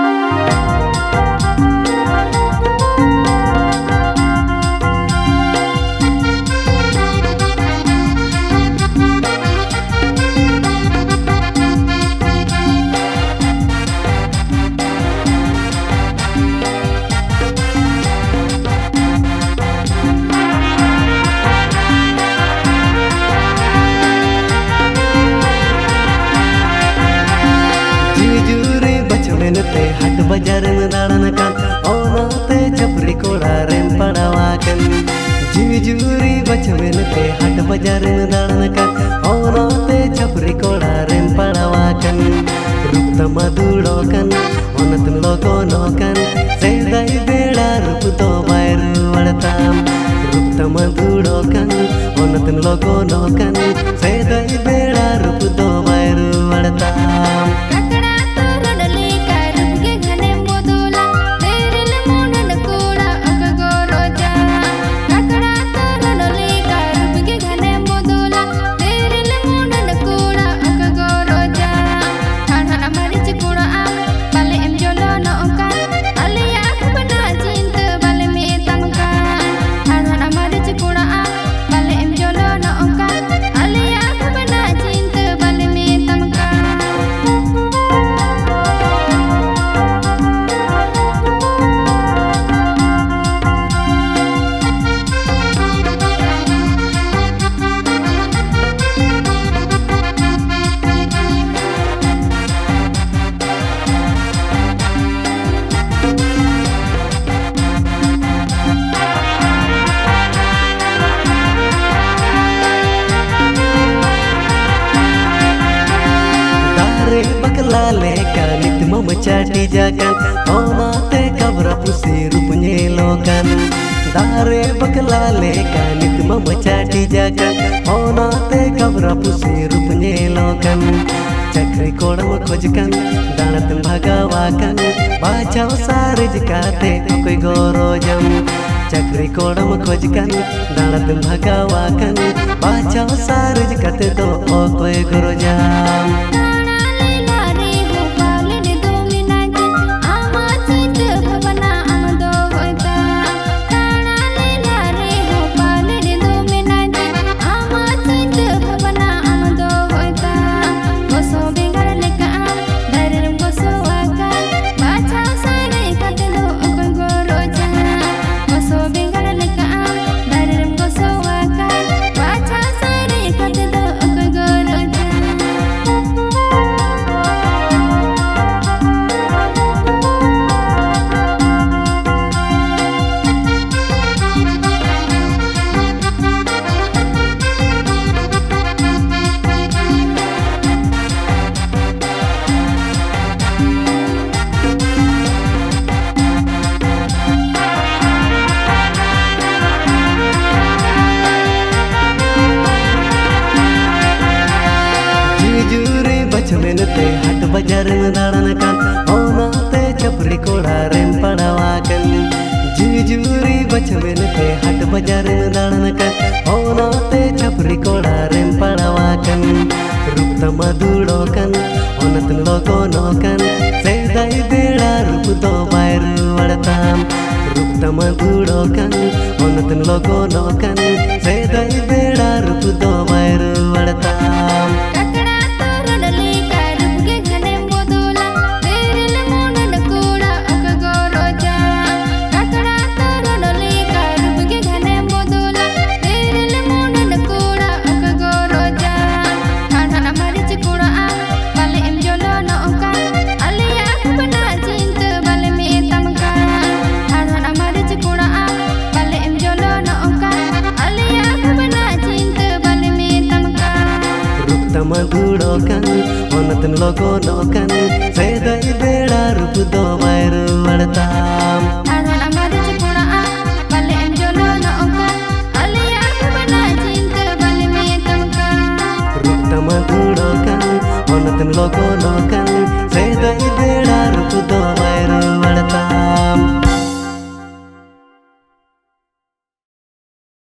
Bye. te hat bajaran daranakan ona te japri kolaren padawakan jujuri bachmen te hat bajaran daranakan ona te japri kolaren padawakan rupta madulokan onat lokonokan sedai beda rup to bairu walatam rupta madulokan onat lokonokan लेका नित मम चाटी जाकन ओनाते कबरा pussy रूपने लोकन दारे बकला लेका नित मम चाटी जाकन ओनाते कबरा पुसी रूपने लोकन चक्री कोड़म खोजकन दानत भगवाकन बाचाव सारज काते कोई गोरोजम चक्री कोड़म खोजकन दानत भगवाकन बाचाव सारज काते तो ओ कोई गोरोजम ഇന്നത്തെ ആട്ടു ബജാറിന്ന് നടനക്കാൻ ഓണത്തെ ചപ്പറിക്കോട റെമ്പടവാക്കൽ ജൂജൂറി ബച്ചമെന്നത്തെ ആട്ടു ബജാറിന്ന് നടനക്കാൻ ഓണത്തെ ചപ്പറിക്കോട റെമ്പടവാക്കൻ റുപ്തമതുടോക്കൻ ഓണത്തിന് ലോകോ നോക്കൻ സേതായി ബേട റുപ്തോ വയറു വടത്താം റുപ്തമതുടോക്കൻ ഓണത്തിന് നോക്കൻ സേതായി मधु डकन मन तिन लगो डकन सेदै बेडा रूप दो बायर वडताम मधु डकन मन तिन लगो डकन सेदै बेडा रूप दो